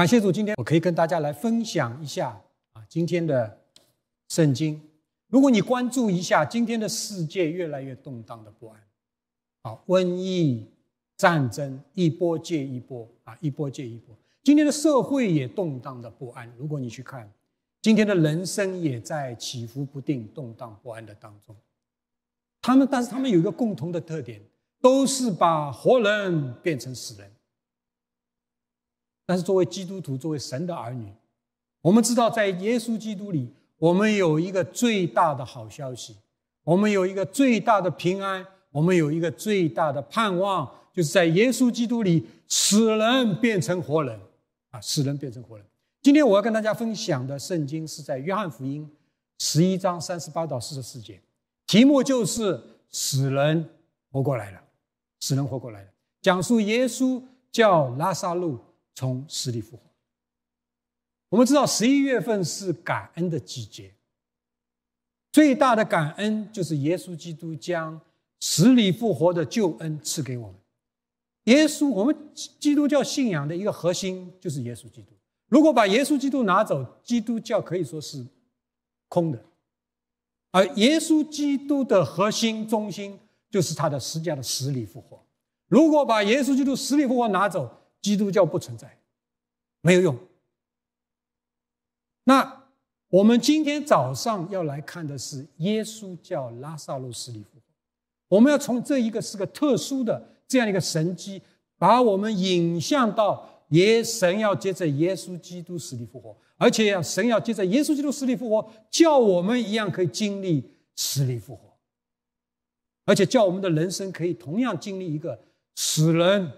感谢主，今天我可以跟大家来分享一下啊，今天的圣经。如果你关注一下，今天的世界越来越动荡的不安，啊，瘟疫、战争一波接一波啊，一波接一波。今天的社会也动荡的不安。如果你去看，今天的人生也在起伏不定、动荡不安的当中。他们，但是他们有一个共同的特点，都是把活人变成死人。但是作为基督徒，作为神的儿女，我们知道，在耶稣基督里，我们有一个最大的好消息，我们有一个最大的平安，我们有一个最大的盼望，就是在耶稣基督里，死人变成活人。啊，死人变成活人。今天我要跟大家分享的圣经是在约翰福音十一章三十八到四十四节，题目就是“死人活过来了”。死人活过来了，讲述耶稣叫拉萨路从死里复活。我们知道十一月份是感恩的季节，最大的感恩就是耶稣基督将死里复活的救恩赐给我们。耶稣，我们基督教信仰的一个核心就是耶稣基督。如果把耶稣基督拿走，基督教可以说是空的。而耶稣基督的核心中心就是他的十字架的死里复活。如果把耶稣基督死里复活拿走，基督教不存在，没有用。那我们今天早上要来看的是耶稣叫拉萨路死里复活。我们要从这一个是个特殊的。这样一个神迹，把我们引向到耶神要接着耶稣基督死里复活，而且要神要接着耶稣基督死里复活，叫我们一样可以经历死里复活，而且叫我们的人生可以同样经历一个死人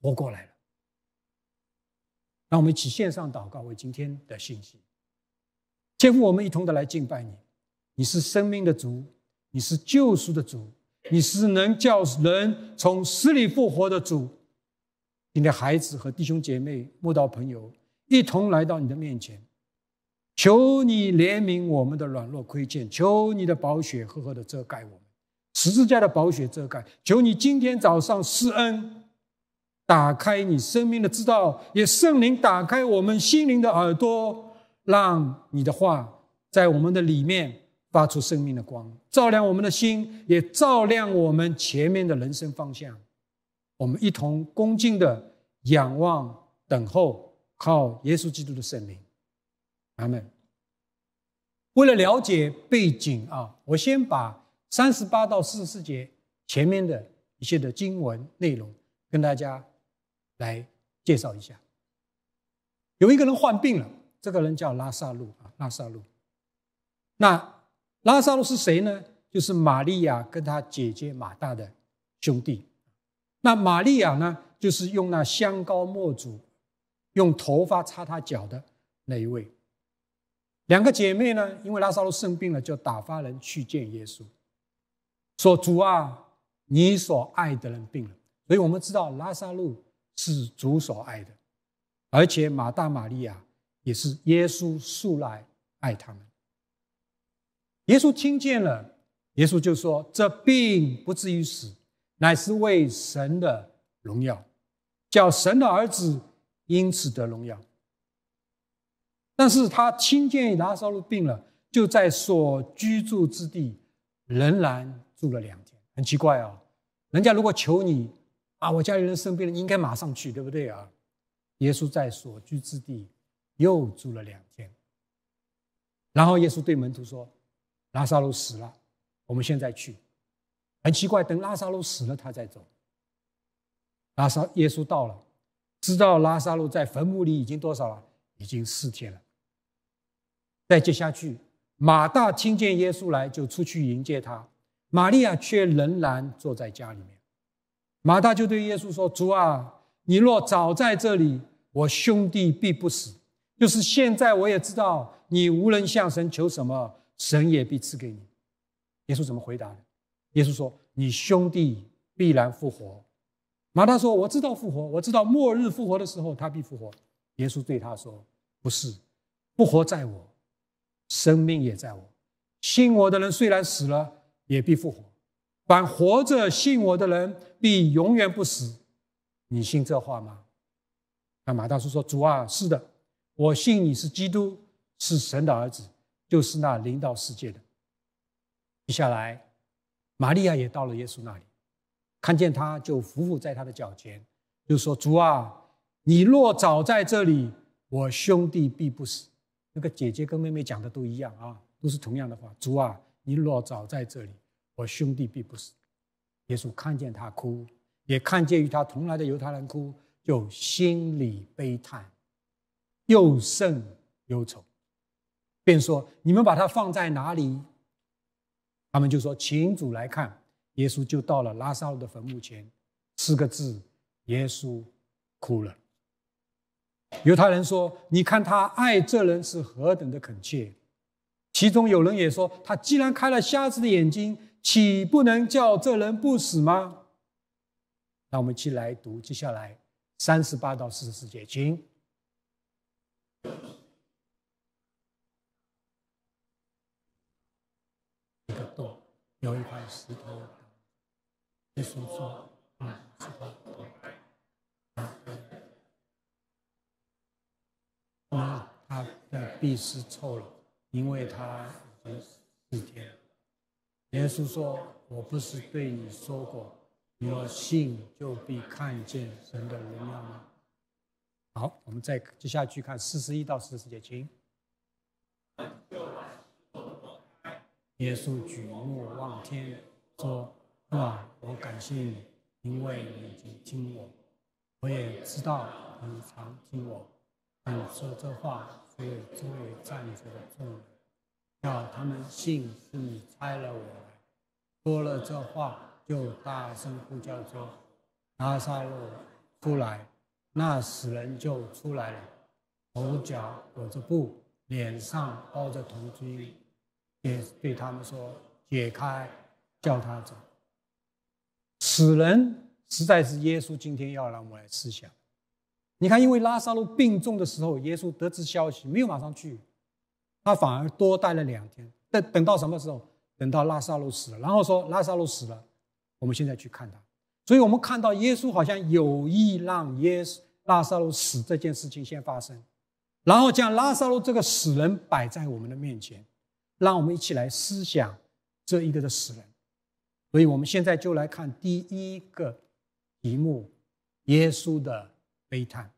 活过来了。让我们一起线上祷告，为今天的信息。天父，我们一同的来敬拜你，你是生命的主，你是救赎的主。你是能叫人从死里复活的主，你的孩子和弟兄姐妹、慕道朋友一同来到你的面前，求你怜悯我们的软弱亏欠，求你的宝血赫赫的遮盖我们，十字架的宝血遮盖。求你今天早上施恩，打开你生命的知道，也圣灵打开我们心灵的耳朵，让你的话在我们的里面。发出生命的光，照亮我们的心，也照亮我们前面的人生方向。我们一同恭敬的仰望、等候，靠耶稣基督的圣灵。阿门。为了了解背景啊，我先把三十八到四十四节前面的一些的经文内容跟大家来介绍一下。有一个人患病了，这个人叫拉萨路啊，拉萨路。那拉萨路是谁呢？就是玛利亚跟他姐姐马大的兄弟。那玛利亚呢，就是用那香膏末主用头发擦他脚的那一位。两个姐妹呢，因为拉萨路生病了，就打发人去见耶稣，说：“主啊，你所爱的人病了。”所以我们知道拉萨路是主所爱的，而且马大、玛利亚也是耶稣素来爱他们。耶稣听见了，耶稣就说：“这病不至于死，乃是为神的荣耀，叫神的儿子因此得荣耀。”但是他听见拉萨路病了，就在所居住之地仍然住了两天。很奇怪啊，人家如果求你啊，我家里人生病了，应该马上去，对不对啊？耶稣在所居之地又住了两天，然后耶稣对门徒说。拉萨路死了，我们现在去。很奇怪，等拉萨路死了，他再走。拉萨耶稣到了，知道拉萨路在坟墓里已经多少了？已经四天了。再接下去，马大听见耶稣来，就出去迎接他。玛利亚却仍然坐在家里面。马大就对耶稣说：“主啊，你若早在这里，我兄弟必不死。就是现在，我也知道你无论向神求什么。”神也必赐给你。耶稣怎么回答的？耶稣说：“你兄弟必然复活。”马大说：“我知道复活，我知道末日复活的时候他必复活。”耶稣对他说：“不是，复活在我，生命也在我。信我的人虽然死了，也必复活；凡活着信我的人，必永远不死。你信这话吗？”那马大叔说：“主啊，是的，我信你是基督，是神的儿子，就是那领导世界的。”接下来，玛利亚也到了耶稣那里，看见他就伏伏在他的脚前，就说：“主啊，你若早在这里，我兄弟必不死。”那个姐姐跟妹妹讲的都一样啊，都是同样的话：“主啊，你若早在这里，我兄弟必不死。”耶稣看见他哭，也看见与他同来的犹太人哭。就心里悲叹，又甚忧愁，便说：“你们把它放在哪里？”他们就说：“请主来看。”耶稣就到了拉萨路的坟墓前，四个字：耶稣哭了。犹太人说：“你看他爱这人是何等的恳切。”其中有人也说：“他既然开了瞎子的眼睛，岂不能叫这人不死吗？”那我们一起来读接下来。三十八到四十四节，请。一个洞，有一块石头。耶稣说：“啊，石头。”啊，他的鼻是臭了，因为他已经四天。耶稣说：“我不是对你说过？”你要信，就必看见神的荣耀吗？好，我们再接下去看四十一到四十节，请。耶稣举目望天，说：“啊，我感谢你，因为你已经听我。我也知道你常听我。你说这话，所以周围站着的众人，叫他们信是你差了我，说了这话。”就大声呼叫说：“拉萨路出来！”那死人就出来了，头脚裹着布，脸上包着铜巾，也对他们说：“解开，叫他走。”死人实在是耶稣今天要让我们来思想。你看，因为拉萨路病重的时候，耶稣得知消息没有马上去，他反而多待了两天。等等到什么时候？等到拉萨路死了，然后说拉萨路死了。我们现在去看他，所以我们看到耶稣好像有意让耶稣拉萨路死这件事情先发生，然后将拉萨路这个死人摆在我们的面前，让我们一起来思想这一个的死人。所以我们现在就来看第一个题目：耶稣的悲叹。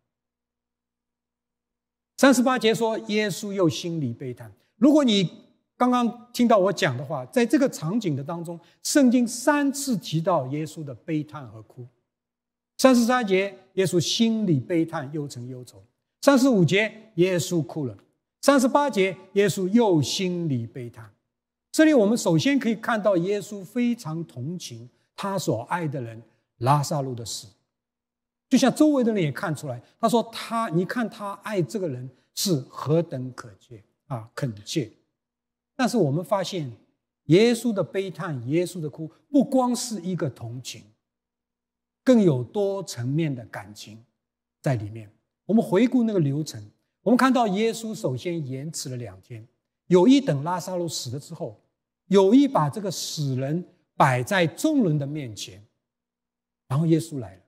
三十八节说，耶稣又心里悲叹。如果你刚刚听到我讲的话，在这个场景的当中，圣经三次提到耶稣的悲叹和哭。三十三节，耶稣心里悲叹，忧愁忧愁；三十五节，耶稣哭了；三十八节，耶稣又心里悲叹。这里我们首先可以看到，耶稣非常同情他所爱的人拉萨路的死，就像周围的人也看出来，他说：“他，你看他爱这个人是何等可切啊，恳切。”但是我们发现，耶稣的悲叹、耶稣的哭，不光是一个同情，更有多层面的感情在里面。我们回顾那个流程，我们看到耶稣首先延迟了两天，有意等拉萨路死了之后，有意把这个死人摆在众人的面前，然后耶稣来了，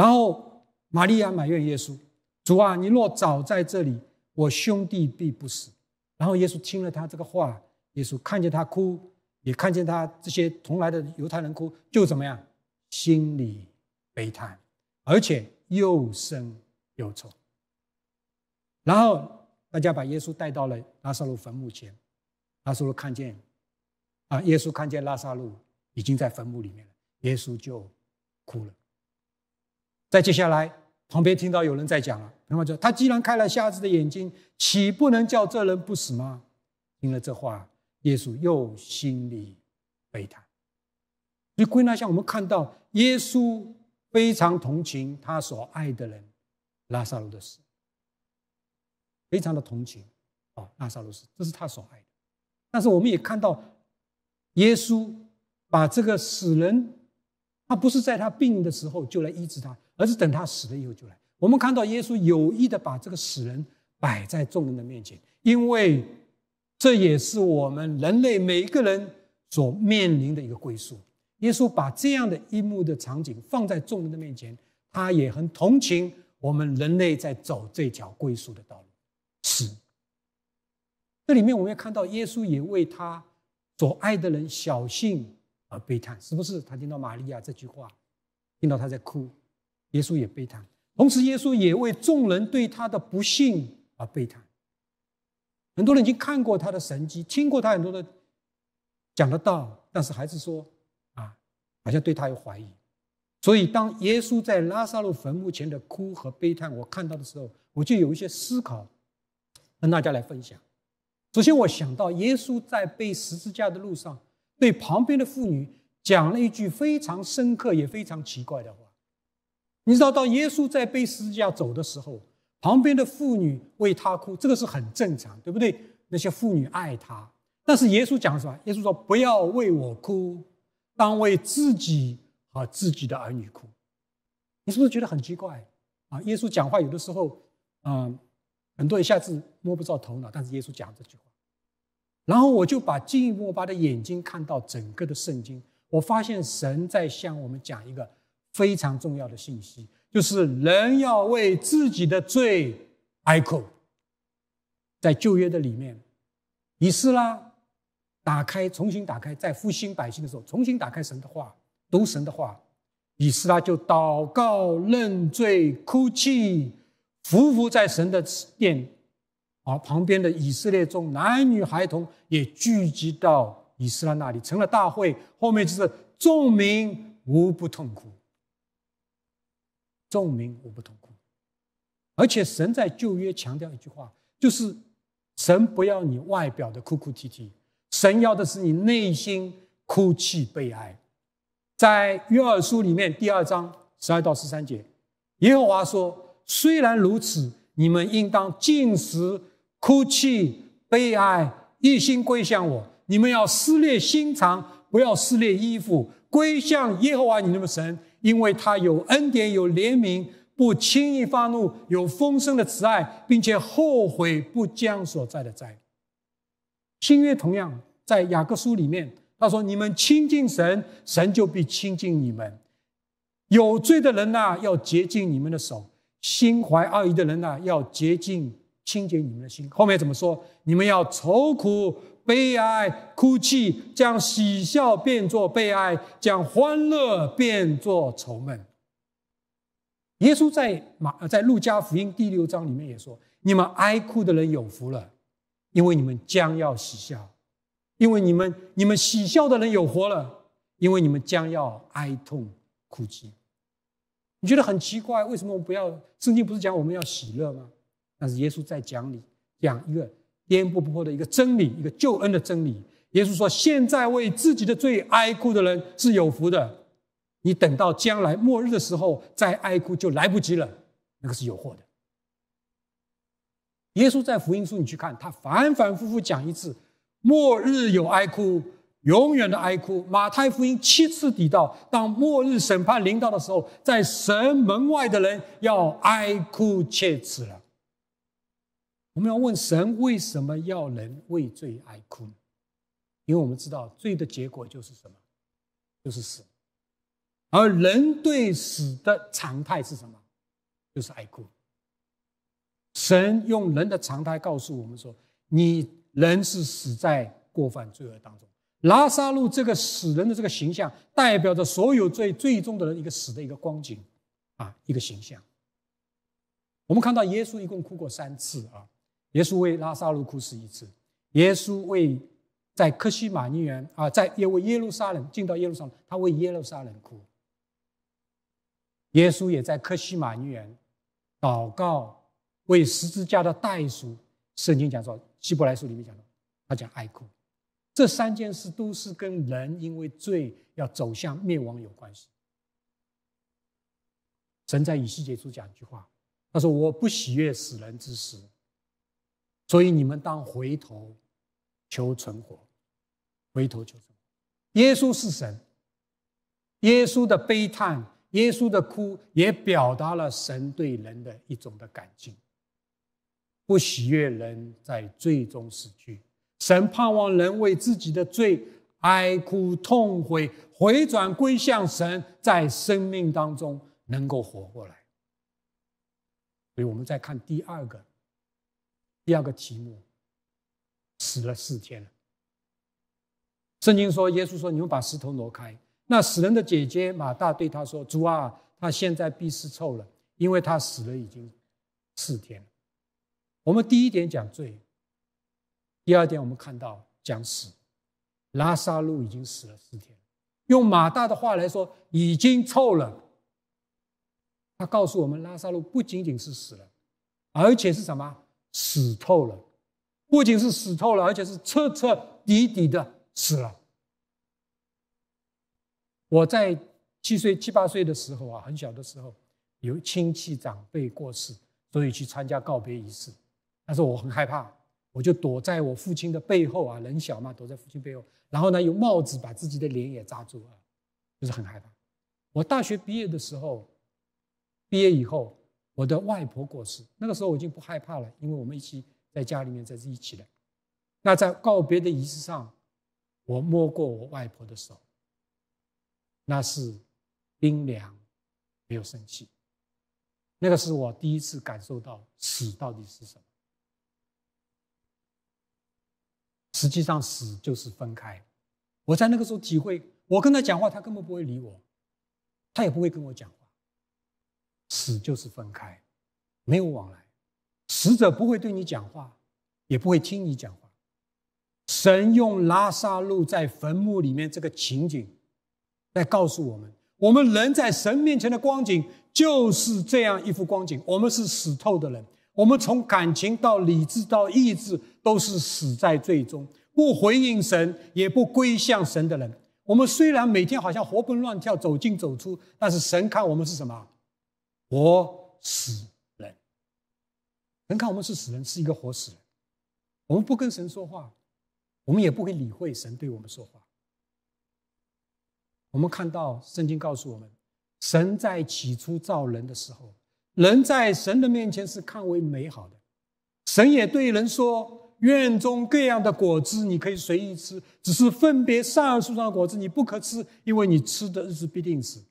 然后玛利亚埋怨耶稣：“主啊，你若早在这里，我兄弟必不死。”然后耶稣听了他这个话，耶稣看见他哭，也看见他这些同来的犹太人哭，就怎么样，心里悲叹，而且又生又愁。然后大家把耶稣带到了拉萨路坟墓前，拉萨路看见，啊，耶稣看见拉萨路已经在坟墓里面了，耶稣就哭了。再接下来。旁边听到有人在讲了，那么就他既然开了瞎子的眼睛，岂不能叫这人不死吗？听了这话，耶稣又心里悲叹。所以归纳下，我们看到耶稣非常同情他所爱的人拉萨路的死，非常的同情啊，拉萨路死，这是他所爱的。但是我们也看到，耶稣把这个死人，他不是在他病的时候就来医治他。而是等他死了以后就来。我们看到耶稣有意的把这个死人摆在众人的面前，因为这也是我们人类每一个人所面临的一个归宿。耶稣把这样的一幕的场景放在众人的面前，他也很同情我们人类在走这条归宿的道路。是，这里面我们要看到，耶稣也为他所爱的人小幸而悲叹，是不是？他听到玛利亚这句话，听到他在哭，耶稣也悲叹。同时，耶稣也为众人对他的不幸而悲叹。很多人已经看过他的神迹，听过他很多的讲的道，但是还是说啊，好像对他有怀疑。所以，当耶稣在拉萨路坟墓前的哭和悲叹，我看到的时候，我就有一些思考，跟大家来分享。首先，我想到耶稣在背十字架的路上，对旁边的妇女讲了一句非常深刻也非常奇怪的话。你知道，到耶稣在背十字架走的时候，旁边的妇女为他哭，这个是很正常，对不对？那些妇女爱他，但是耶稣讲什么？耶稣说：“不要为我哭，当为自己。”和自己的儿女哭，你是不是觉得很奇怪啊？耶稣讲话有的时候，嗯，很多一下子摸不着头脑。但是耶稣讲这句话，然后我就把进一步把的眼睛看到整个的圣经，我发现神在向我们讲一个非常重要的信息，就是人要为自己的罪哀哭。在旧约的里面，以斯拉打开，重新打开，在复兴百姓的时候，重新打开神的话。读神的话，以斯拉就祷告、认罪、哭泣，匍匐在神的殿。而旁边的以色列中男女孩童也聚集到以斯拉那里，成了大会。后面就是众民无不痛苦，众民无不痛苦。而且神在旧约强调一句话，就是神不要你外表的哭哭啼啼，神要的是你内心哭泣悲哀。在约珥书里面第二章十二到十三节，耶和华说：“虽然如此，你们应当进食、哭泣、悲哀，一心归向我。你们要撕裂心肠，不要撕裂衣服，归向耶和华你们的神，因为他有恩典、有怜悯，不轻易发怒，有丰盛的慈爱，并且后悔不将所在的灾。”新约同样在雅各书里面。他说：“你们亲近神，神就必亲近你们。有罪的人呐，要洁净你们的手；心怀恶意的人呐，要洁净、清洁你们的心。后面怎么说？你们要愁苦、悲哀、哭泣，将喜笑变作悲哀，将欢乐变作愁闷。”耶稣在马在路加福音第六章里面也说：“你们哀哭的人有福了，因为你们将要喜笑。”因为你们，你们喜笑的人有活了；因为你们将要哀痛哭泣。你觉得很奇怪，为什么我们不要？圣经不是讲我们要喜乐吗？但是耶稣在讲你讲一个颠簸不破的一个真理，一个救恩的真理。耶稣说：“现在为自己的罪哀哭的人是有福的，你等到将来末日的时候再哀哭就来不及了，那个是有祸的。”耶稣在福音书你去看，他反反复复讲一次。末日有哀哭，永远的哀哭。马太福音七次提到，当末日审判临到的时候，在神门外的人要哀哭切齿了。我们要问神，为什么要人为罪哀哭？因为我们知道罪的结果就是什么？就是死。而人对死的常态是什么？就是哀哭。神用人的常态告诉我们说：你。人是死在过犯罪恶当中，拉萨路这个死人的这个形象，代表着所有最最终的人一个死的一个光景，啊，一个形象。我们看到耶稣一共哭过三次啊，耶稣为拉萨路哭死一次，耶稣为在克西马尼园啊，在也为耶路撒冷进到耶路撒冷，他为耶路撒冷哭。耶稣也在克西马尼园祷告，为十字架的代赎。圣经讲说。希伯来书里面讲的，他讲爱哭，这三件事都是跟人因为罪要走向灭亡有关系。神在以西结书讲一句话，他说：“我不喜悦死人之死，所以你们当回头求存活，回头求存活。”耶稣是神，耶稣的悲叹，耶稣的哭，也表达了神对人的一种的感情。不喜悦人在罪中死去，神盼望人为自己的罪哀哭痛悔，回转归向神，在生命当中能够活过来。所以我们再看第二个，第二个题目，死了四天了。圣经说，耶稣说：“你们把石头挪开。”那死人的姐姐马大对他说：“主啊，他现在必是臭了，因为他死了已经四天了。”我们第一点讲罪，第二点我们看到讲死，拉萨路已经死了四天。用马大的话来说，已经臭了。他告诉我们，拉萨路不仅仅是死了，而且是什么？死透了。不仅是死透了，而且是彻彻底底的死了。我在七岁、七八岁的时候啊，很小的时候，有亲戚长辈过世，所以去参加告别仪式。但是我很害怕，我就躲在我父亲的背后啊，人小嘛，躲在父亲背后。然后呢，用帽子把自己的脸也扎住啊，就是很害怕。我大学毕业的时候，毕业以后，我的外婆过世，那个时候我已经不害怕了，因为我们一起在家里面在一起的。那在告别的仪式上，我摸过我外婆的手。那是冰凉，没有生气。那个是我第一次感受到死到底是什么。实际上，死就是分开。我在那个时候体会，我跟他讲话，他根本不会理我，他也不会跟我讲。死就是分开，没有往来。死者不会对你讲话，也不会听你讲话。神用拉萨路在坟墓里面这个情景。来告诉我们，我们人在神面前的光景就是这样一幅光景。我们是死透的人，我们从感情到理智到意志都是死在最终，不回应神也不归向神的人。我们虽然每天好像活蹦乱跳，走进走出，但是神看我们是什么？活死人。神看我们是死人，是一个活死人。我们不跟神说话，我们也不会理会神对我们说话。我们看到圣经告诉我们，神在起初造人的时候，人在神的面前是看为美好的。神也对人说：“院中各样的果子你可以随意吃，只是分别善恶树上的果子你不可吃，因为你吃的日子必定死。”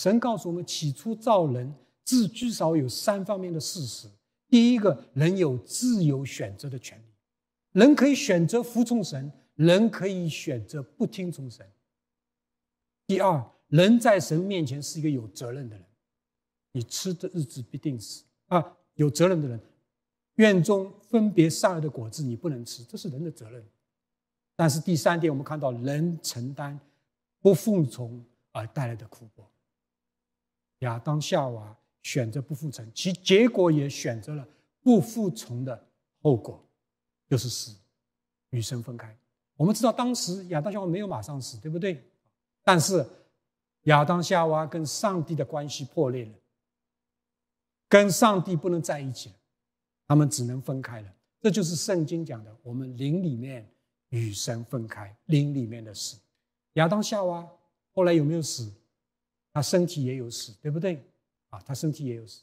神告诉我们，起初造人，至至少有三方面的事实：第一个，人有自由选择的权利，人可以选择服从神，人可以选择不听从神。第二，人在神面前是一个有责任的人，你吃的日子必定死啊！有责任的人，院中分别善恶的果子你不能吃，这是人的责任。但是第三点，我们看到人承担不服从而带来的苦果。亚当夏娃选择不服从，其结果也选择了不服从的后果，就是死，与神分开。我们知道当时亚当夏娃没有马上死，对不对？但是，亚当夏娃跟上帝的关系破裂了，跟上帝不能在一起了，他们只能分开了。这就是圣经讲的，我们灵里面与神分开，灵里面的死。亚当夏娃后来有没有死？他身体也有死，对不对？啊，他身体也有死。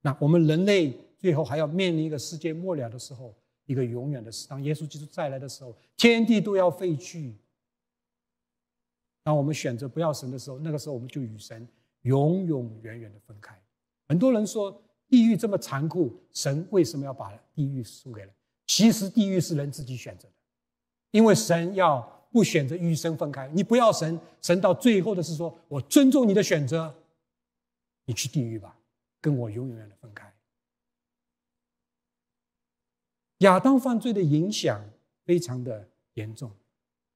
那我们人类最后还要面临一个世界末了的时候，一个永远的死。当耶稣基督再来的时候，天地都要废去。当我们选择不要神的时候，那个时候我们就与神永永远远的分开。很多人说地狱这么残酷，神为什么要把地狱输给人？其实地狱是人自己选择的，因为神要不选择与神分开。你不要神，神到最后的是说我尊重你的选择，你去地狱吧，跟我永远的分开。亚当犯罪的影响非常的严重，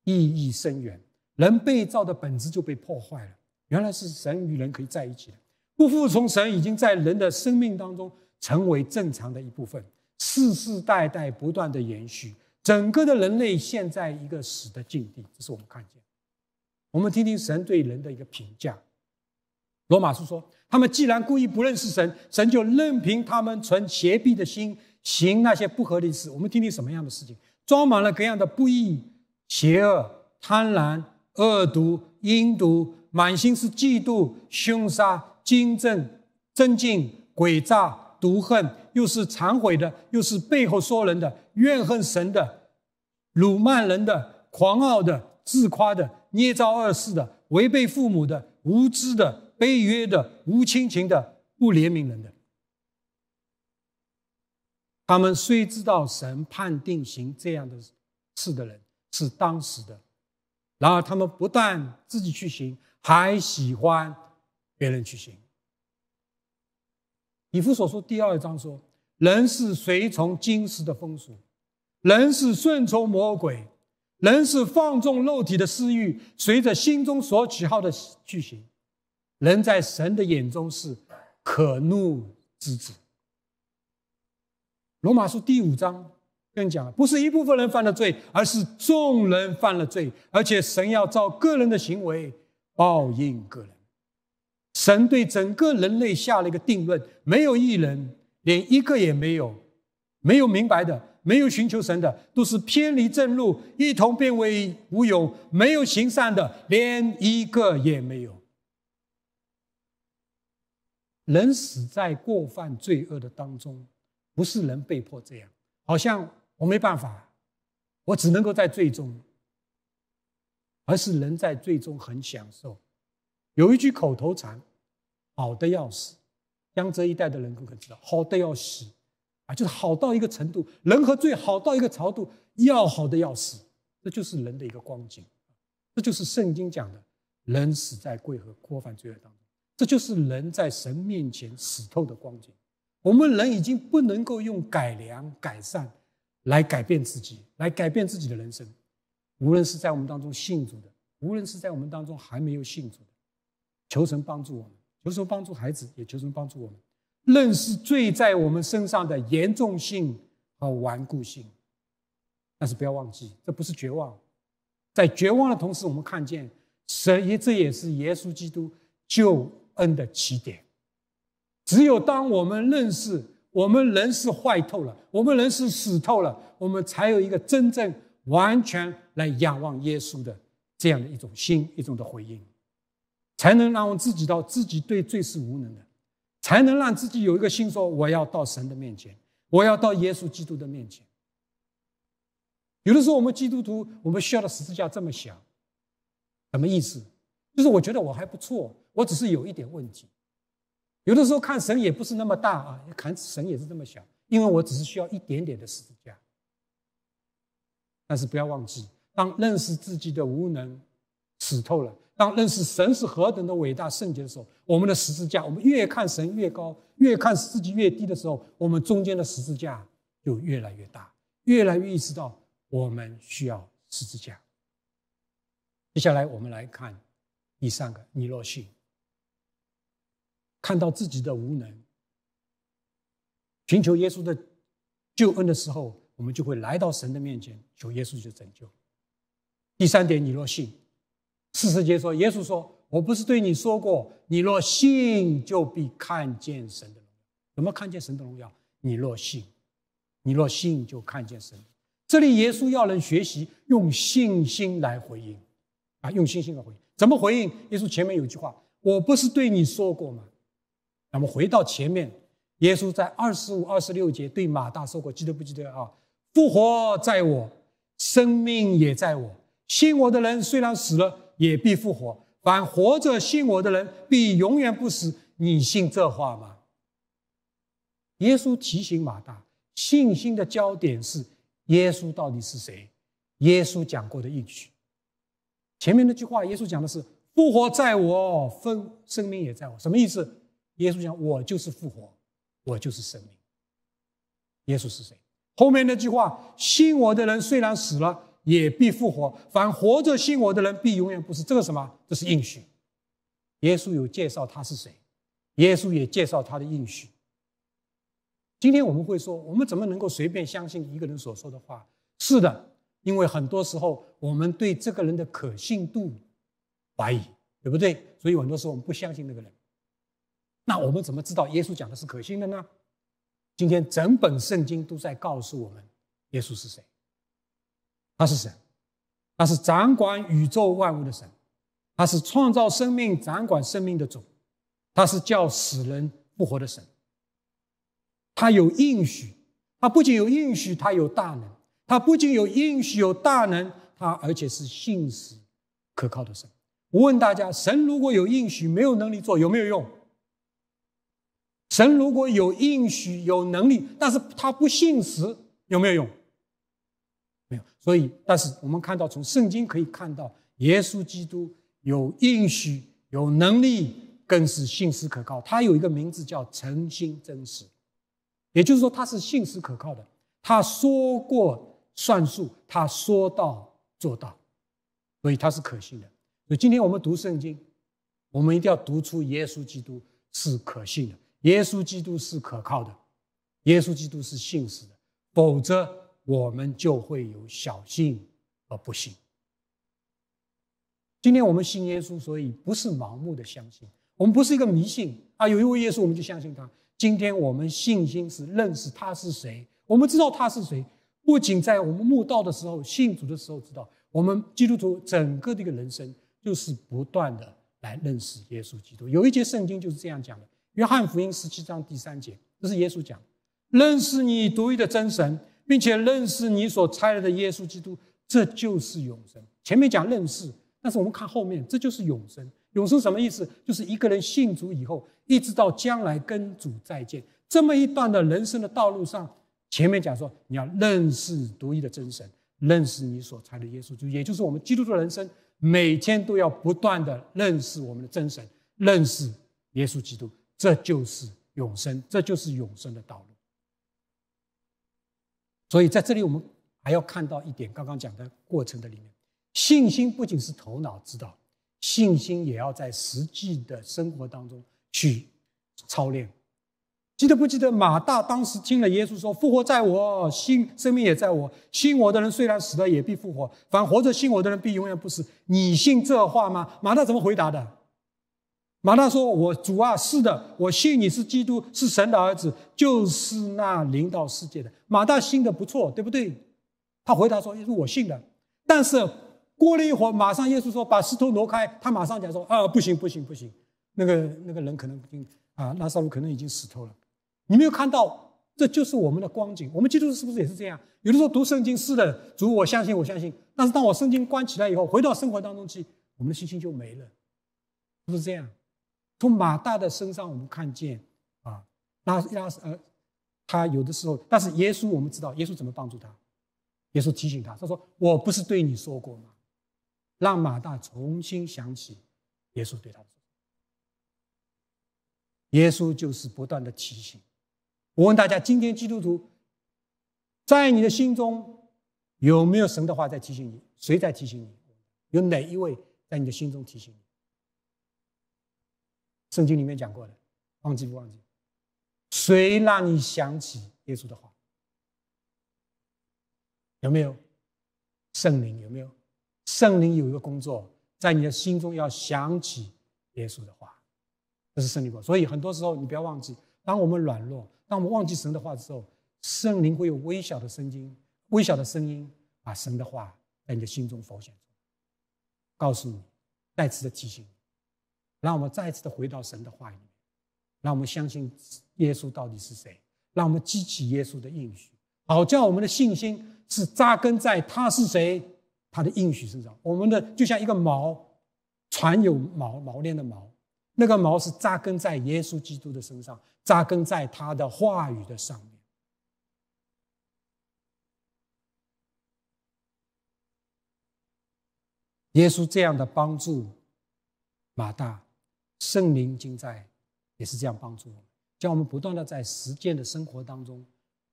意义深远。人被造的本质就被破坏了。原来是神与人可以在一起的，不服从神已经在人的生命当中成为正常的一部分，世世代代不断的延续，整个的人类现在一个死的境地，这是我们看见。我们听听神对人的一个评价。罗马书说：“他们既然故意不认识神，神就任凭他们存邪僻的心，行那些不合理的事。”我们听听什么样的事情？装满了各样的不义、邪恶、贪婪。恶毒、阴毒，满心是嫉妒、凶杀、惊震、增进、诡诈、毒恨，又是忏悔的，又是背后说人的，怨恨神的，辱骂人的，狂傲的，自夸的，捏造恶事的，违背父母的，无知的，卑约的、无亲情的、不怜悯人的。他们虽知道神判定行这样的事的人是当时的，然而他们不但自己去行，还喜欢别人去行。以弗所书第二章说：“人是随从今时的风俗，人是顺从魔鬼，人是放纵肉体的私欲，随着心中所喜好的去行。人在神的眼中是可怒之子。”罗马书第五章跟你讲，不是一部分人犯了罪，而是众人犯了罪，而且神要照个人的行为报应个人。神对整个人类下了一个定论：没有一人，连一个也没有；没有明白的，没有寻求神的，都是偏离正路，一同变为无有；没有行善的，连一个也没有。人死在过犯罪恶的当中，不是人被迫这样，好像我没办法，我只能够在最终，而是人在最终很享受。有一句口头禅，好的要死。江浙一带的人可知道，好的要死啊，就是好到一个程度，人和罪好到一个程度，要好的要死，这就是人的一个光景。这就是圣经讲的，人死在贵和过犯罪恶当中，这就是人在神面前死透的光景。我们人已经不能够用改良、改善来改变自己，来改变自己的人生。无论是在我们当中信主的，无论是在我们当中还没有信主的。求神帮助我们，求神帮助孩子，也求神帮助我们认识罪在我们身上的严重性和顽固性。但是不要忘记，这不是绝望，在绝望的同时，我们看见神也这也是耶稣基督救恩的起点。只有当我们认识我们人是坏透了，我们人是死透了，我们才有一个真正完全来仰望耶稣的这样的一种心，一种的回应。才能让我们自己到自己对罪是无能的，才能让自己有一个心说我要到神的面前，我要到耶稣基督的面前。有的时候我们基督徒，我们需要的十字架这么小，什么意思？就是我觉得我还不错，我只是有一点问题。有的时候看神也不是那么大啊，看神也是这么小，因为我只是需要一点点的十字架。但是不要忘记，当认识自己的无能死透了。当认识神是何等的伟大圣洁的时候，我们的十字架，我们越看神越高，越看自己越低的时候，我们中间的十字架就越来越大，越来越意识到我们需要十字架。接下来我们来看第三个，你若信，看到自己的无能，寻求耶稣的救恩的时候，我们就会来到神的面前，求耶稣的拯救。第三点，你若信。四十节说，耶稣说：“我不是对你说过，你若信，就必看见神的荣耀。怎么看见神的荣耀？你若信，你若信，就看见神。这里耶稣要人学习用信心来回应，啊，用信心来回应。怎么回应？耶稣前面有句话：我不是对你说过吗？那么回到前面，耶稣在二十五、二十六节对马大说过，记得不记得啊？复活在我，生命也在我。信我的人虽然死了。也必复活。凡活着信我的人，必永远不死。你信这话吗？耶稣提醒马大，信心的焦点是耶稣到底是谁？耶稣讲过的应许。前面那句话，耶稣讲的是复活在我，分生命也在我。什么意思？耶稣讲我就是复活，我就是生命。耶稣是谁？后面那句话，信我的人虽然死了。也必复活。凡活着信我的人，必永远不死。这个什么？这是应许。耶稣有介绍他是谁，耶稣也介绍他的应许。今天我们会说，我们怎么能够随便相信一个人所说的话？是的，因为很多时候我们对这个人的可信度怀疑，对不对？所以很多时候我们不相信那个人。那我们怎么知道耶稣讲的是可信的呢？今天整本圣经都在告诉我们，耶稣是谁。他是神，他是掌管宇宙万物的神，他是创造生命、掌管生命的主，他是叫死人复活的神。他有应许，他不仅有应许，他有大能。他不仅有应许、有大能，他而且是信实可靠的神。我问大家：神如果有应许，没有能力做，有没有用？神如果有应许、有能力，但是他不信实，有没有用？所以，但是我们看到，从圣经可以看到，耶稣基督有应许、有能力，更是信实可靠。他有一个名字叫诚心真实，也就是说，他是信实可靠的。他说过算数，他说到做到，所以他是可信的。所以，今天我们读圣经，我们一定要读出耶稣基督是可信的。耶稣基督是可靠的，耶稣基督是信实的，否则我们就会有小信而不信。今天我们信耶稣，所以不是盲目的相信，我们不是一个迷信啊，有一位耶稣我们就相信他。今天我们信心是认识他是谁，我们知道他是谁，不仅在我们慕道的时候、信主的时候知道，我们基督徒整个的一个人生就是不断的来认识耶稣基督。有一节圣经就是这样讲的。约翰福音十七章第三节，这是耶稣讲：“认识你独一的真神，并且认识你所差来的耶稣基督，这就是永生。”前面讲认识，但是我们看后面，这就是永生。永生什么意思？就是一个人信主以后，一直到将来跟主再见这么一段的人生的道路上，前面讲说你要认识独一的真神，认识你所差的耶稣基督，也就是我们基督徒的人生，每天都要不断的认识我们的真神，认识耶稣基督。这就是永生，这就是永生的道路。所以在这里，我们还要看到一点，刚刚讲的过程的里面，信心不仅是头脑知道，信心也要在实际的生活当中去操练。记得不记得马大当时听了耶稣说：“复活在我，信生命也在我。信我的人虽然死了，也必复活；反活着信我的人，必永远不死。”你信这话吗？马大怎么回答的？马大说：“我主啊，是的，我信你是基督，是神的儿子，就是那领导世界的。”马大信的不错，对不对？他回答说：“耶稣，我信的。”但是过了一会儿，马上耶稣说：“把石头挪开。”他马上讲说：“啊，不行，不行，不行！那个那个人可能已经啊，拉萨路可能已经死透了。”你没有看到，这就是我们的光景。我们基督是不是也是这样？有的时候读圣经是的，主，我相信，我相信。但是当我圣经关起来以后，回到生活当中去，我们的信心就没了，是不是这样？从马大的身上，我们看见啊，那那呃，他有的时候，但是耶稣我们知道，耶稣怎么帮助他？耶稣提醒他，他说：“我不是对你说过吗？”让马大重新想起耶稣对他的。耶稣就是不断的提醒。我问大家，今天基督徒在你的心中有没有神的话在提醒你？谁在提醒你？有哪一位在你的心中提醒你？圣经里面讲过的，忘记不忘记？谁让你想起耶稣的话？有没有圣灵？有没有圣灵有一个工作，在你的心中要想起耶稣的话，这是圣灵过。所以很多时候你不要忘记，当我们软弱，当我们忘记神的话的时候，圣灵会有微小的声音、微小的声音，把神的话在你的心中浮现，告诉你，再次的提醒你。让我们再一次的回到神的话语里，让我们相信耶稣到底是谁，让我们激起耶稣的应许，好叫我们的信心是扎根在他是谁，他的应许身上。我们的就像一个锚，船有锚锚链的锚，那个锚是扎根在耶稣基督的身上，扎根在他的话语的上面。耶稣这样的帮助马大。圣灵经在，也是这样帮助我们，叫我们不断的在实践的生活当中，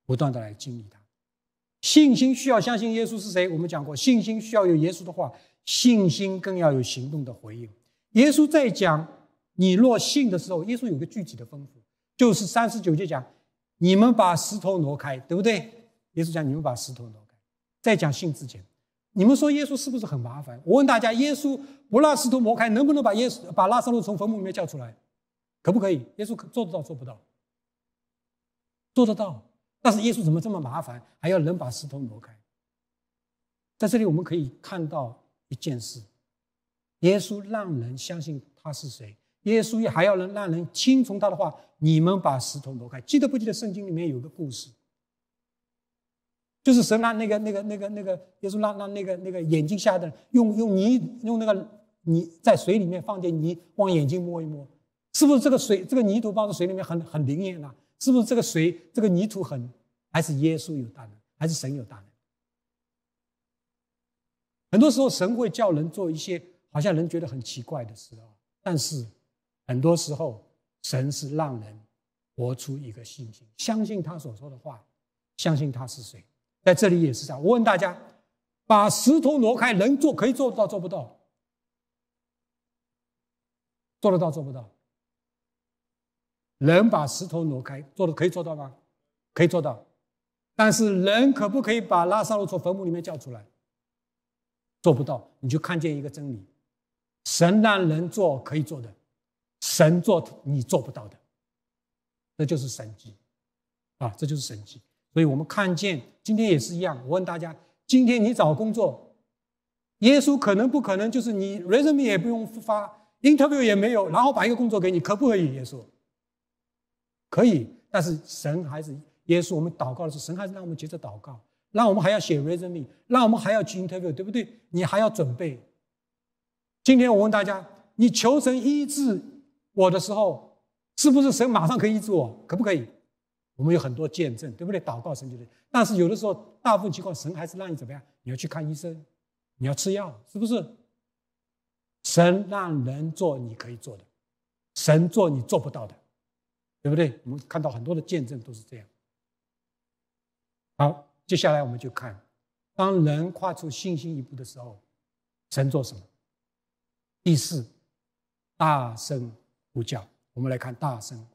不断的来经历它。信心需要相信耶稣是谁，我们讲过，信心需要有耶稣的话，信心更要有行动的回应。耶稣在讲“你若信”的时候，耶稣有个具体的吩咐，就是三十九节讲：“你们把石头挪开”，对不对？耶稣讲：“你们把石头挪开。”在讲信之前。你们说耶稣是不是很麻烦？我问大家，耶稣不让石头磨开，能不能把耶稣把拉萨路从坟墓里面叫出来？可不可以？耶稣可做得到做不到？做得到。但是耶稣怎么这么麻烦，还要人把石头挪开？在这里我们可以看到一件事：耶稣让人相信他是谁，耶稣还要能让人听从他的话。你们把石头挪开。记得不记得圣经里面有个故事？就是神让那个、那个、那个、那个耶稣让让那个那个眼睛瞎的用用泥用那个泥在水里面放点泥，往眼睛摸一摸，是不是这个水这个泥土放在水里面很很灵验啊？是不是这个水这个泥土很？还是耶稣有大能，还是神有大能？很多时候神会叫人做一些好像人觉得很奇怪的事啊，但是很多时候神是让人活出一个信心，相信他所说的话，相信他是谁。在这里也是这样。我问大家。把石头挪开，能做可以做到，做不到？做得到，做不到？人把石头挪开，做的可以做到吗？可以做到。但是人可不可以把拉萨路从坟墓里面叫出来？做不到。你就看见一个真理：神让人做可以做的，神做你做不到的，这就是神迹啊！这就是神迹。所以我们看见今天也是一样。我问大家。今天你找工作，耶稣可能不可能就是你 resume 也不用发，interview 也没有，然后把一个工作给你，可不可以？耶稣可以，但是神还是耶稣。我们祷告的时候，神还是让我们接着祷告，让我们还要写 resume，让我们还要去 interview，对不对？你还要准备。今天我问大家，你求神医治我的时候，是不是神马上可以医治我？可不可以？我们有很多见证，对不对？祷告神就对。但是有的时候，大部分情况，神还是让你怎么样？你要去看医生，你要吃药，是不是？神让人做你可以做的，神做你做不到的，对不对？我们看到很多的见证都是这样。好，接下来我们就看，当人跨出信心一步的时候，神做什么？第四，大声呼叫。我们来看大声。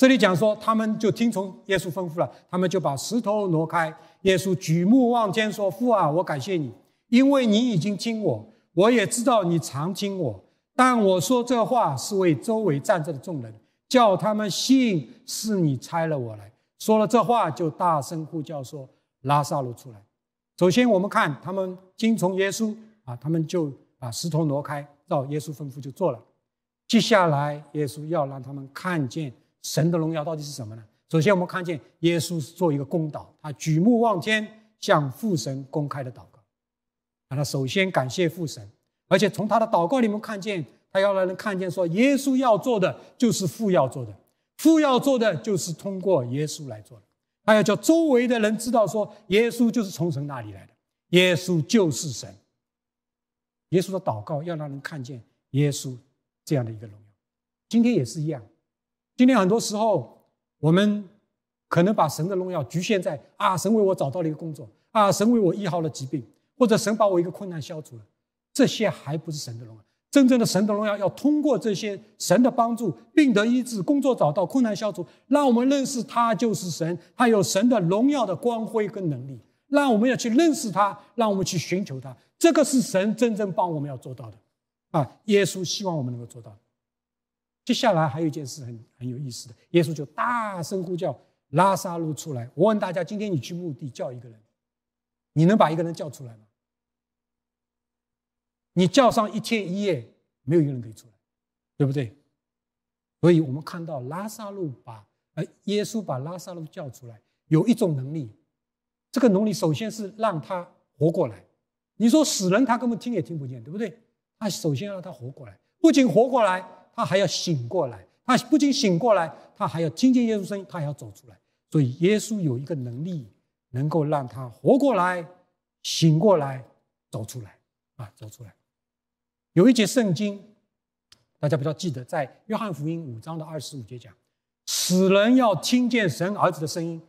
这里讲说，他们就听从耶稣吩咐了，他们就把石头挪开。耶稣举目望天说：“父啊，我感谢你，因为你已经听我，我也知道你常听我。但我说这话是为周围站着的众人，叫他们信是你差了我来。”说了这话，就大声呼叫说：“拉萨路出来！”首先，我们看他们听从耶稣啊，他们就把石头挪开，照耶稣吩咐就做了。接下来，耶稣要让他们看见。神的荣耀到底是什么呢？首先，我们看见耶稣是做一个公祷，他举目望天，向父神公开的祷告。他首先感谢父神，而且从他的祷告里面看见，他要让人看见说，耶稣要做的就是父要做的，父要做的就是通过耶稣来做的。他要叫周围的人知道说，耶稣就是从神那里来的，耶稣就是神。耶稣的祷告要让人看见耶稣这样的一个荣耀。今天也是一样。今天很多时候，我们可能把神的荣耀局限在啊，神为我找到了一个工作啊，神为我医好了疾病，或者神把我一个困难消除了，这些还不是神的荣耀。真正的神的荣耀要通过这些神的帮助，病得医治，工作找到，困难消除，让我们认识他就是神，他有神的荣耀的光辉跟能力，让我们要去认识他，让我们去寻求他，这个是神真正帮我们要做到的啊！耶稣希望我们能够做到。接下来还有一件事很很有意思的，耶稣就大声呼叫拉萨路出来。我问大家，今天你去墓地叫一个人，你能把一个人叫出来吗？你叫上一天一夜，没有一个人可以出来，对不对？所以我们看到拉萨路把呃耶稣把拉萨路叫出来，有一种能力，这个能力首先是让他活过来。你说死人他根本听也听不见，对不对？他首先让他活过来，不仅活过来。他还要醒过来，他不仅醒过来，他还要听见耶稣声音，他还要走出来。所以耶稣有一个能力，能够让他活过来、醒过来、走出来啊，走出来。有一节圣经，大家比较记得，在约翰福音五章的二十五节讲：死人要听见神儿子的声音，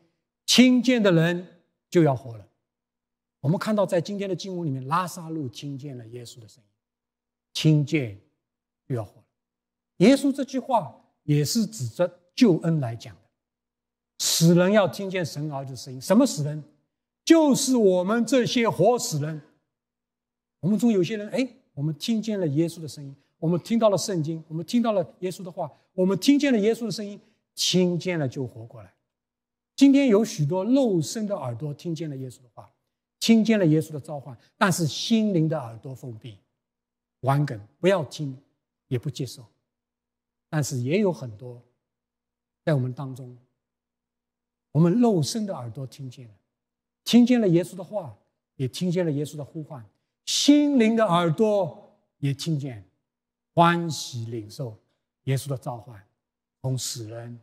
听见的人就要活了。我们看到在今天的经文里面，拉萨路听见了耶稣的声音，听见就要活。耶稣这句话也是指着救恩来讲的，死人要听见神儿子的声音。什么死人？就是我们这些活死人。我们中有些人，哎，我们听见了耶稣的声音，我们听到了圣经，我们听到了耶稣的话，我们听见了耶稣的声音，听见了就活过来。今天有许多肉身的耳朵听见了耶稣的话，听见了耶稣的召唤，但是心灵的耳朵封闭、顽梗，不要听，也不接受。但是也有很多，在我们当中，我们肉身的耳朵听见了，听见了耶稣的话，也听见了耶稣的呼唤；心灵的耳朵也听见欢喜领受耶稣的召唤，从死人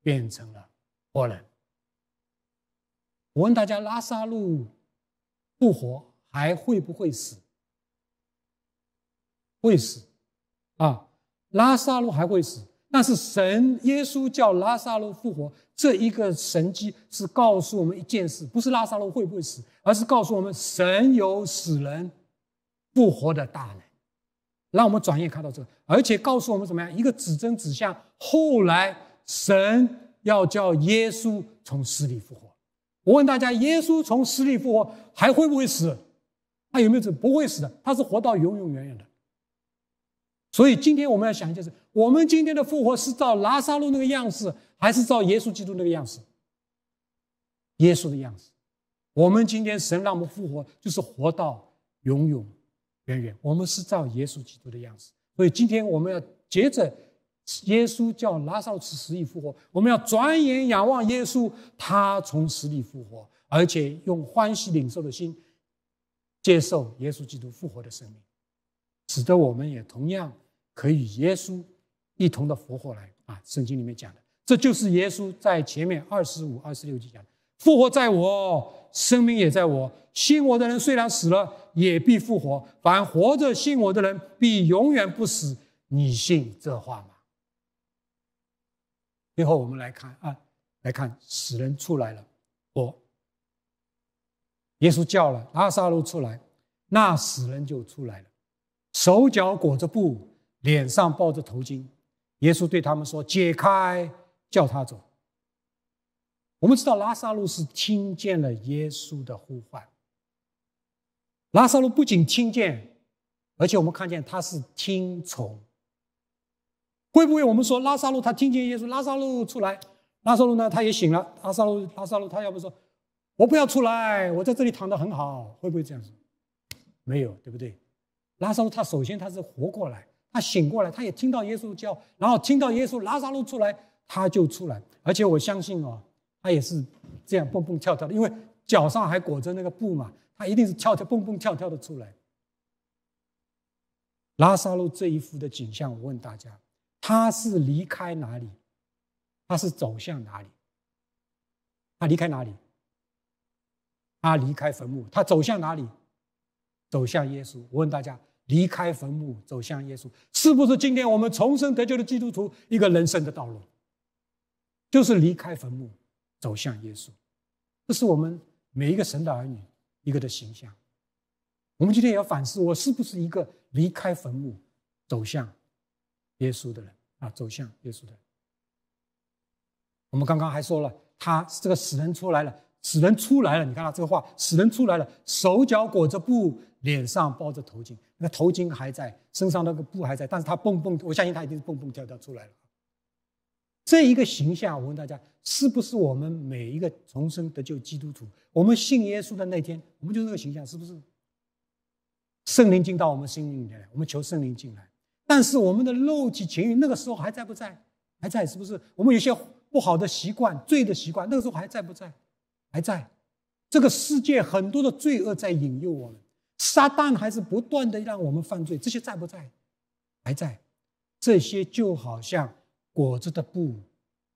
变成了活人。我问大家：拉萨路复活还会不会死？会死啊！拉萨路还会死，但是神耶稣叫拉萨路复活，这一个神迹是告诉我们一件事：不是拉萨路会不会死，而是告诉我们神有死人复活的大能。让我们转眼看到这个，而且告诉我们怎么样？一个指针指向后来神要叫耶稣从死里复活。我问大家：耶稣从死里复活还会不会死？他有没有死？不会死的，他是活到永永远远的。所以今天我们要想一件事：我们今天的复活是照拉萨路那个样式，还是照耶稣基督那个样式？耶稣的样式。我们今天神让我们复活，就是活到永永远远。我们是照耶稣基督的样式。所以今天我们要接着耶稣叫拉萨路死里复活，我们要转眼仰望耶稣，他从死里复活，而且用欢喜领受的心接受耶稣基督复活的生命，使得我们也同样。可以与耶稣一同的复活来啊！圣经里面讲的，这就是耶稣在前面二十五、二十六节讲的：“复活在我，生命也在我。信我的人虽然死了，也必复活；凡活着信我的人，必永远不死。你信这话吗？”最后我们来看啊，来看死人出来了，我耶稣叫了拉萨路出来，那死人就出来了，手脚裹着布。脸上抱着头巾，耶稣对他们说：“解开，叫他走。”我们知道拉萨路是听见了耶稣的呼唤。拉萨路不仅听见，而且我们看见他是听从。会不会我们说拉萨路他听见耶稣，拉萨路出来，拉萨路呢他也醒了。拉萨路，拉萨路他要不说：“我不要出来，我在这里躺得很好。”会不会这样子？没有，对不对？拉萨路他首先他是活过来。他醒过来，他也听到耶稣叫，然后听到耶稣拉萨路出来，他就出来。而且我相信哦，他也是这样蹦蹦跳跳的，因为脚上还裹着那个布嘛，他一定是跳跳蹦蹦跳跳的出来。拉萨路这一幅的景象，我问大家，他是离开哪里？他是走向哪里？他离开哪里？他离开坟墓，他走向哪里？走向耶稣。我问大家。离开坟墓走向耶稣，是不是今天我们重生得救的基督徒一个人生的道路？就是离开坟墓走向耶稣，这是我们每一个神的儿女一个的形象。我们今天也要反思：我是不是一个离开坟墓走向耶稣的人啊？走向耶稣的人。我们刚刚还说了，他这个死人出来了，死人出来了。你看他这个话，死人出来了，手脚裹着布。脸上包着头巾，那头巾还在，身上那个布还在，但是他蹦蹦，我相信他一定是蹦蹦跳跳出来了。这一个形象，我问大家，是不是我们每一个重生得救基督徒，我们信耶稣的那天，我们就是这个形象，是不是？圣灵进到我们心里面来，我们求圣灵进来，但是我们的肉体情欲那个时候还在不在？还在，是不是？我们有些不好的习惯、罪的习惯，那个时候还在不在？还在。这个世界很多的罪恶在引诱我们。撒旦还是不断的让我们犯罪，这些在不在？还在。这些就好像裹着的布，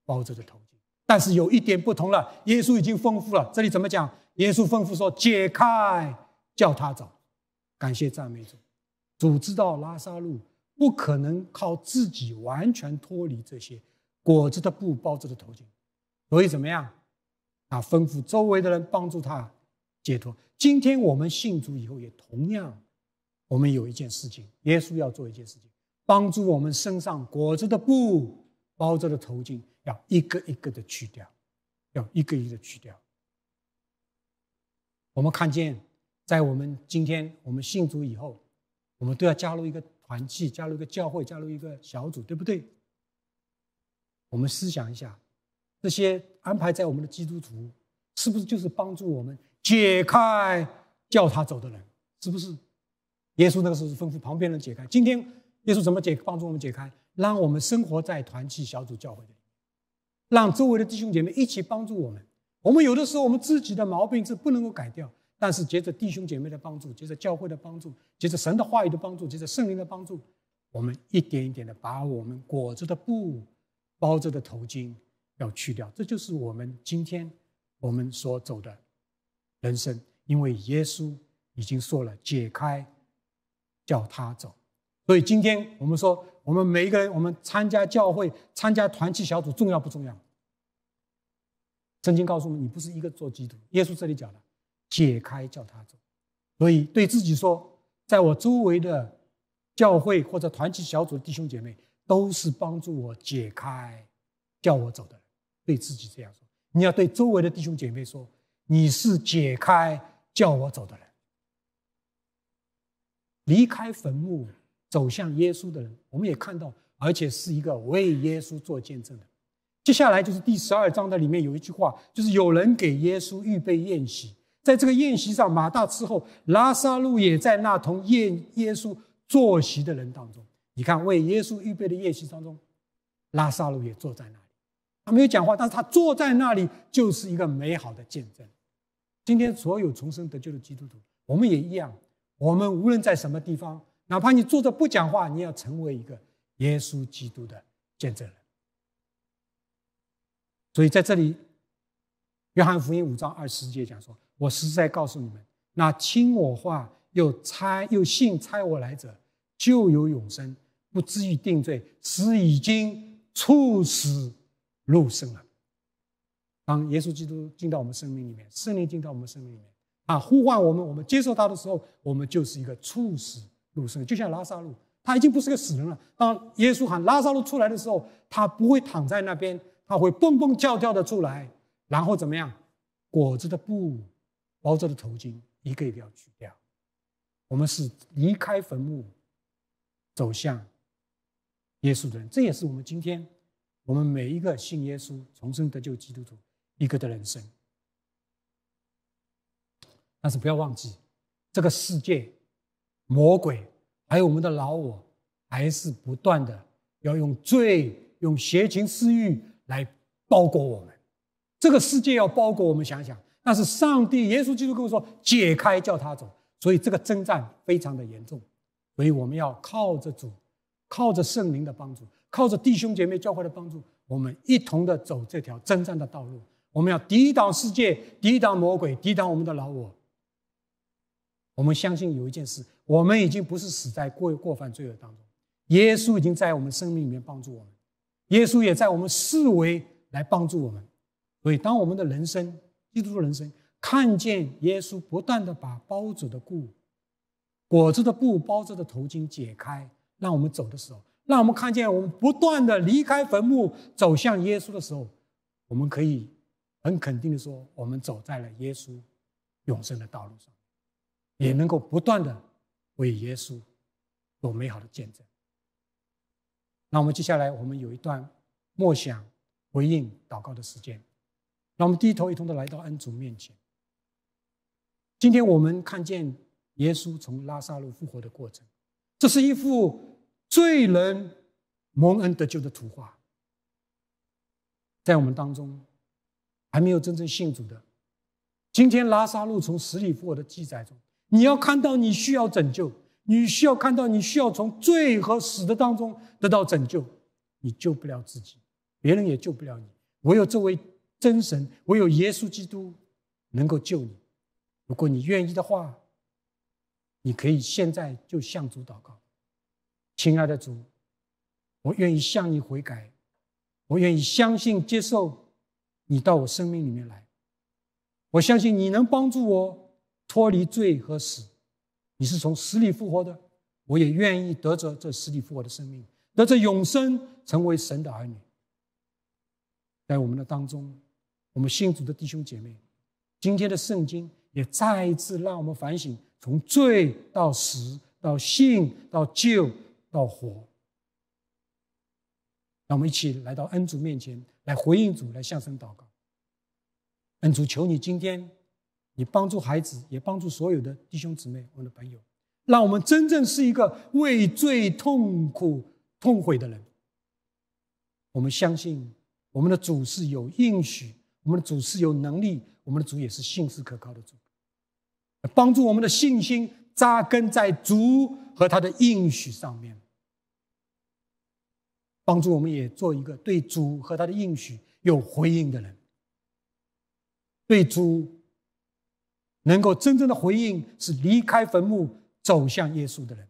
包着的头巾。但是有一点不同了，耶稣已经吩咐了。这里怎么讲？耶稣吩咐说：“解开，叫他走。”感谢赞美主。主知道拉萨路不可能靠自己完全脱离这些裹着的布、包着的头巾，所以怎么样？啊，吩咐周围的人帮助他解脱。今天我们信主以后，也同样，我们有一件事情，耶稣要做一件事情，帮助我们身上裹着的布、包着的头巾，要一个一个的去掉，要一个一个去掉。我们看见，在我们今天我们信主以后，我们都要加入一个团契，加入一个教会，加入一个小组，对不对？我们思想一下，这些安排在我们的基督徒，是不是就是帮助我们？解开叫他走的人，是不是？耶稣那个时候是吩咐旁边人解开。今天耶稣怎么解？帮助我们解开，让我们生活在团契小组教会里，让周围的弟兄姐妹一起帮助我们。我们有的时候我们自己的毛病是不能够改掉，但是借着弟兄姐妹的帮助，借着教会的帮助，借着神的话语的帮助，借着圣灵的帮助，我们一点一点的把我们裹着的布、包着的头巾要去掉。这就是我们今天我们所走的人生，因为耶稣已经说了，解开，叫他走。所以今天我们说，我们每一个人，我们参加教会、参加团契小组，重要不重要？圣经告诉我们，你不是一个做基督。耶稣这里讲的，解开叫他走。所以对自己说，在我周围的教会或者团契小组弟兄姐妹，都是帮助我解开叫我走的人。对自己这样说，你要对周围的弟兄姐妹说，你是解开叫我走的人。离开坟墓。走向耶稣的人，我们也看到，而且是一个为耶稣做见证的。接下来就是第十二章的里面有一句话，就是有人给耶稣预备宴席，在这个宴席上，马大伺候，拉萨路也在那同宴耶稣坐席的人当中。你看，为耶稣预备的宴席当中，拉萨路也坐在那里，他没有讲话，但是他坐在那里就是一个美好的见证。今天所有重生得救的基督徒，我们也一样，我们无论在什么地方。哪怕你坐着不讲话，你要成为一个耶稣基督的见证人。所以在这里，约翰福音五章二十节讲说：“我实在告诉你们，那听我话又猜又信猜我来者，就有永生，不至于定罪，是已经处死入生了。”当耶稣基督进到我们生命里面，圣灵进到我们生命里面，啊，呼唤我们，我们接受他的时候，我们就是一个猝死。入生，就像拉萨路，他已经不是个死人了。当耶稣喊拉萨路出来的时候，他不会躺在那边，他会蹦蹦跳跳的出来，然后怎么样？裹着的布，包着的头巾，一个一个要取掉。我们是离开坟墓，走向耶稣的人。这也是我们今天我们每一个信耶稣、重生得救基督徒一个的人生。但是不要忘记，这个世界。魔鬼，还有我们的老我，还是不断的要用罪、用邪情私欲来包裹我们。这个世界要包裹我们，想想，但是上帝、耶稣基督跟我说：“解开，叫他走。”所以这个征战非常的严重，所以我们要靠着主，靠着圣灵的帮助，靠着弟兄姐妹教会的帮助，我们一同的走这条征战的道路。我们要抵挡世界，抵挡魔鬼，抵挡我们的老我。我们相信有一件事。我们已经不是死在过过犯罪恶当中，耶稣已经在我们生命里面帮助我们，耶稣也在我们四维来帮助我们。所以，当我们的人生，基督徒人生，看见耶稣不断的把包着的布、裹着的布、包着的头巾解开，让我们走的时候，让我们看见我们不断的离开坟墓，走向耶稣的时候，我们可以很肯定的说，我们走在了耶稣永生的道路上，也能够不断的。为耶稣做美好的见证。那我们接下来，我们有一段默想、回应、祷告的时间。让我们低头一同的来到恩主面前。今天我们看见耶稣从拉萨路复活的过程，这是一幅罪人蒙恩得救的图画。在我们当中还没有真正信主的，今天拉萨路从死里复活的记载中。你要看到你需要拯救，你需要看到你需要从罪和死的当中得到拯救。你救不了自己，别人也救不了你。唯有这位真神，唯有耶稣基督能够救你。如果你愿意的话，你可以现在就向主祷告：亲爱的主，我愿意向你悔改，我愿意相信接受你到我生命里面来。我相信你能帮助我。脱离罪和死，你是从死里复活的，我也愿意得着这死里复活的生命，得着永生，成为神的儿女。在我们的当中，我们信主的弟兄姐妹，今天的圣经也再一次让我们反省：从罪到死，到信，到救，到活。让我们一起来到恩主面前，来回应主，来向神祷告。恩主，求你今天。你帮助孩子，也帮助所有的弟兄姊妹、我们的朋友，让我们真正是一个为罪痛苦、痛悔的人。我们相信我们的主是有应许，我们的主是有能力，我们的主也是信实可靠的主。帮助我们的信心扎根在主和他的应许上面，帮助我们也做一个对主和他的应许有回应的人。对主能够真正的回应，是离开坟墓走向耶稣的人。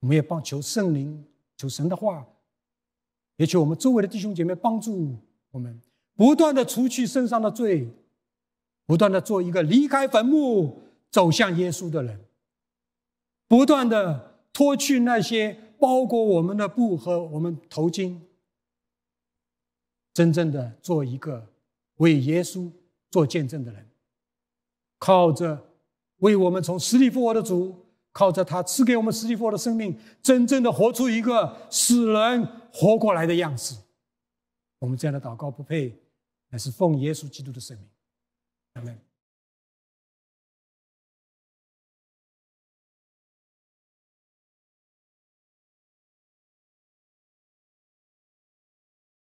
我们也帮求圣灵，求神的话，也求我们周围的弟兄姐妹帮助我们，不断的除去身上的罪，不断的做一个离开坟墓走向耶稣的人，不断的脱去那些包裹我们的布和我们头巾，真正的做一个。为耶稣做见证的人，靠着为我们从死里复活的主，靠着他赐给我们死里复活的生命，真正的活出一个使人活过来的样子。我们这样的祷告不配，乃是奉耶稣基督的圣名，阿门。